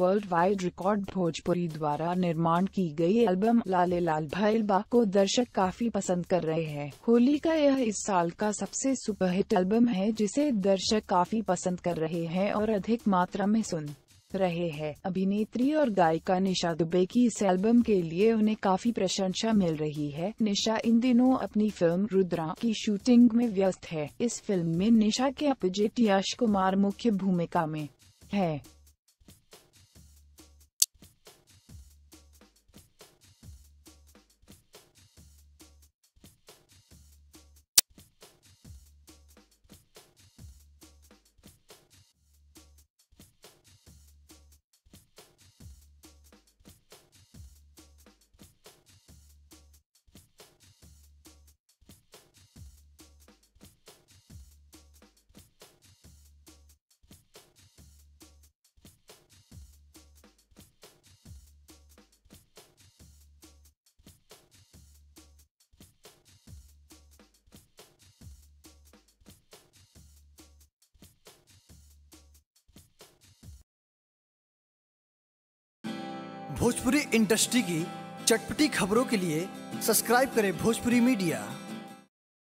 World wide record Bhojpuri द्वारा निर्माण की गई एल्बम लाले लाल भैलबा को दर्शक काफ़ी पसंद कर रहे हैं। होली का यह इस साल का सबसे सुपरहिट एल्बम है, जिसे दर्शक काफ़ी पसंद कर रहे हैं और अधिक मात्रा में सुन रहे हैं। अभिनेत्री और गायिका निशा दुबे की इस एल्बम के लिए उन्हें काफ़ी प्रशंसा मिल रही है। निशा इन दिनों अपनी फ़िल्म रुद्रा की शूटिंग में व्यस्त है। इस फ़िल्म में निशा के अपोजिट यश कुमार मुख्य भूमिका में है। भोजपुरी इंडस्ट्री की चटपटी खबरों के लिए सब्सक्राइब करें भोजपुरी मीडिया।